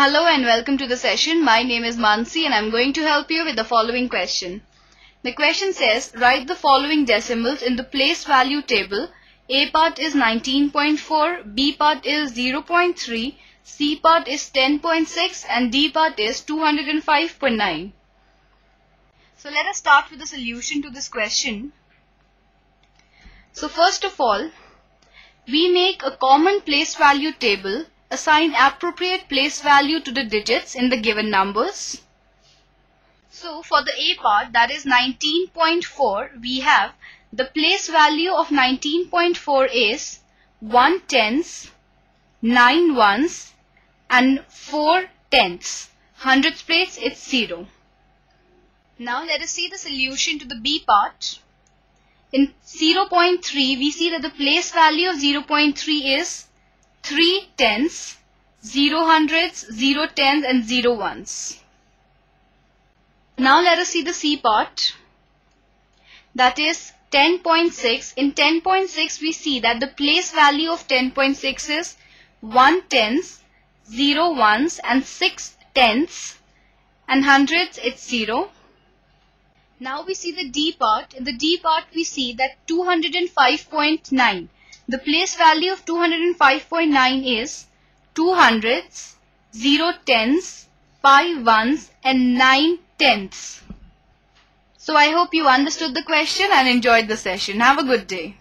Hello and welcome to the session. My name is Mansi and I'm going to help you with the following question. The question says, write the following decimals in the place value table. A part is 19.4, B part is 0.3, C part is 10.6 and D part is 205.9. So let us start with the solution to this question. So first of all, we make a common place value table, assign appropriate place value to the digits in the given numbers. So for the A part that is 19.4 we have the place value of 19.4 is 1 tenths, 9 ones and 4 tenths. Hundredths place it's 0. Now let us see the solution to the B part. In 0.3 we see that the place value of 0.3 is 3 tenths, 0 hundredths, 0 tenths and 0 ones. Now let us see the C part. That is 10.6. In 10.6 we see that the place value of 10.6 is 1 tenths, 0 ones and 6 tenths and hundredths it's 0. Now we see the D part. In the D part we see that 205.9. The place value of 205.9 is 2 hundredths, 0 tenths, 5 ones and 9 tenths. So I hope you understood the question and enjoyed the session. Have a good day.